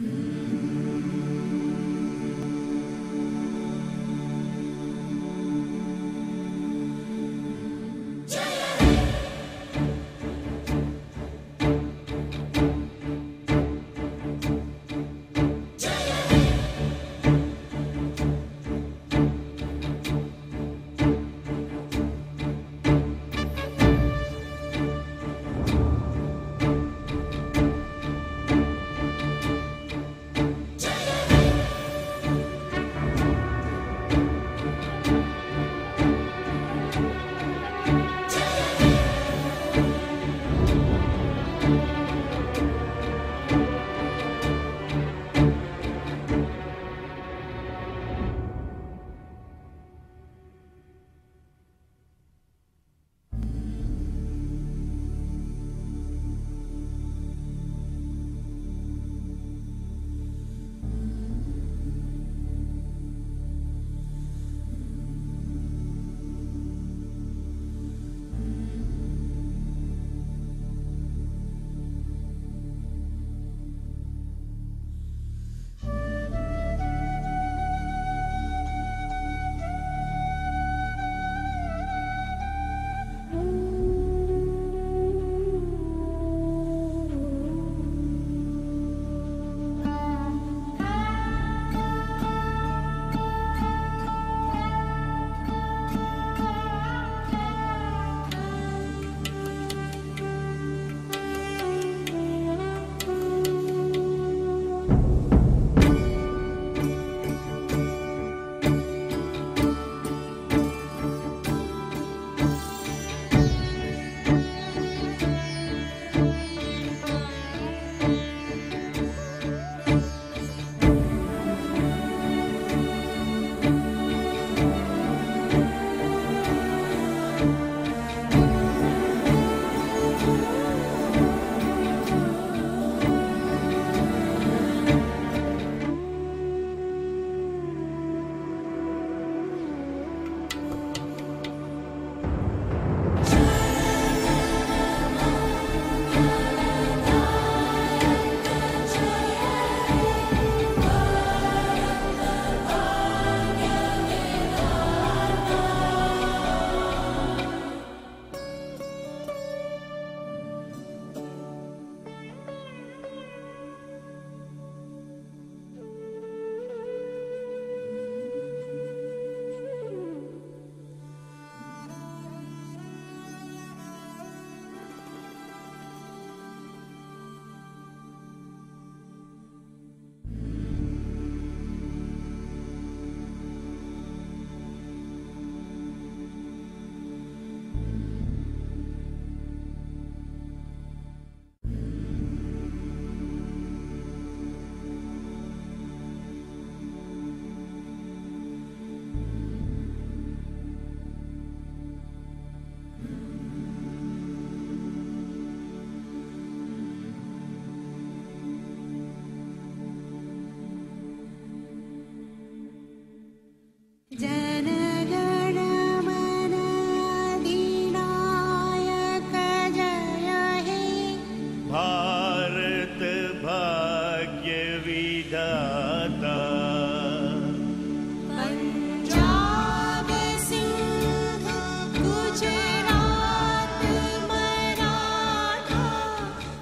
Mm-hmm.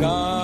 God.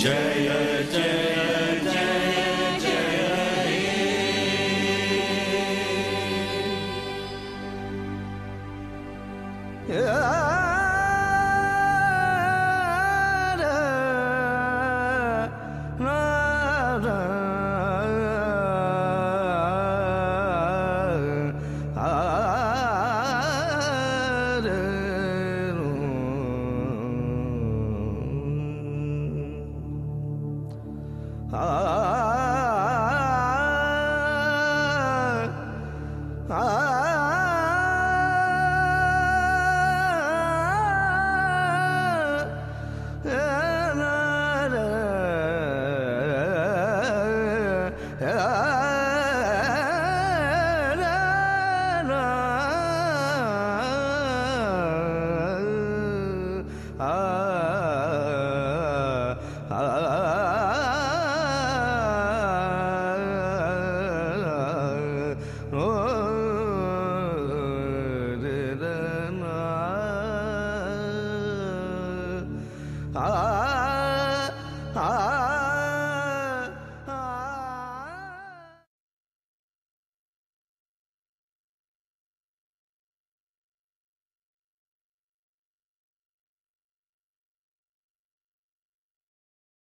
Jaya Jaya Ah.